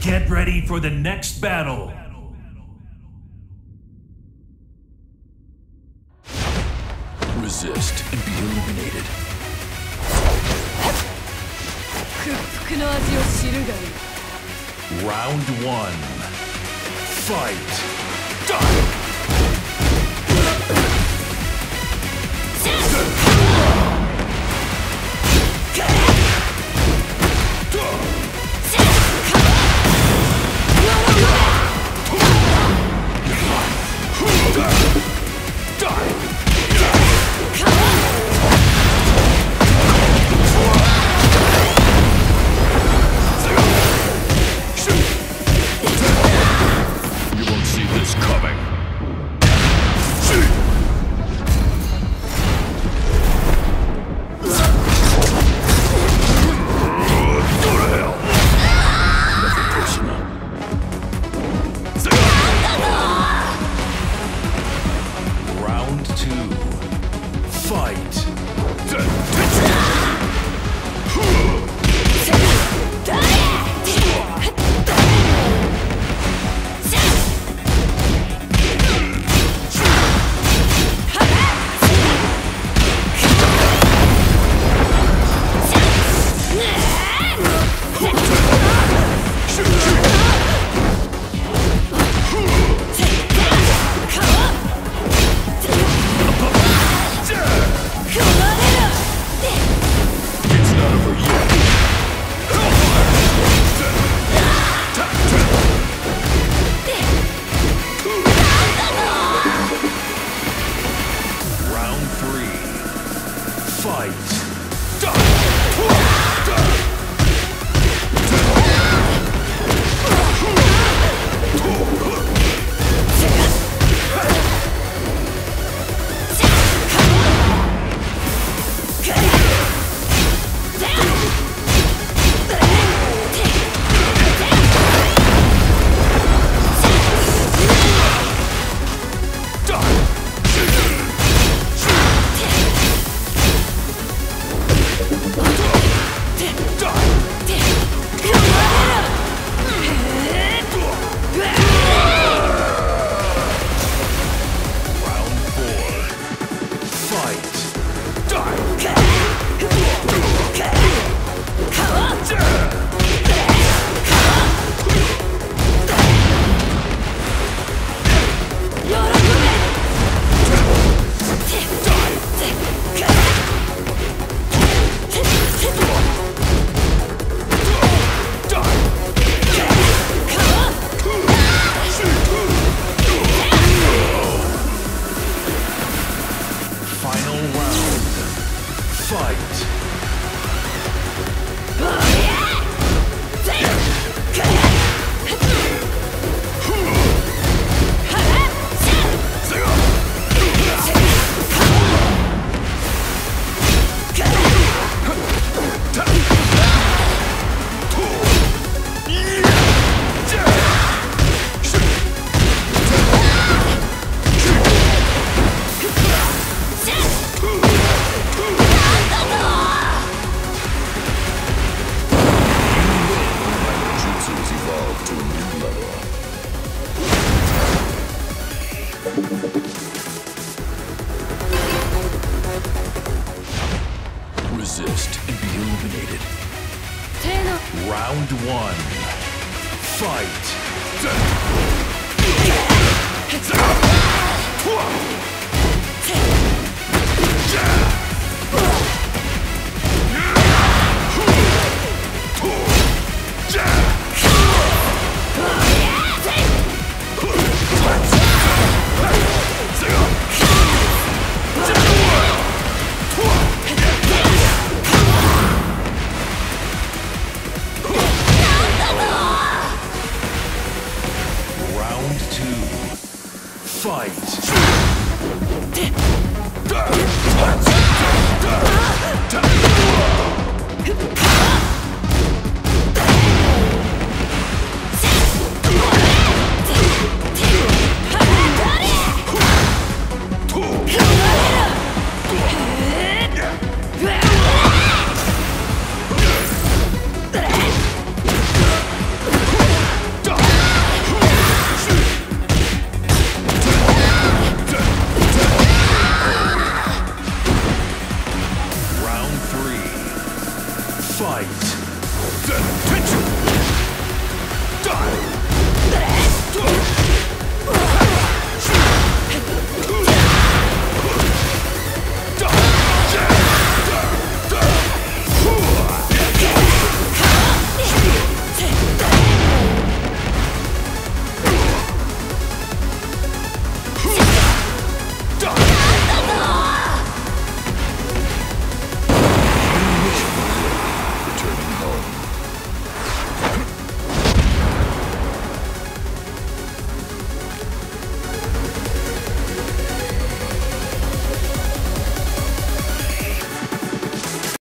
Get ready for the next battle. Resist and be eliminated. 屈服の味を知るがいい Round one. Fight. You Fight. Fight. Resist and be eliminated. Round one. Fight. Fight!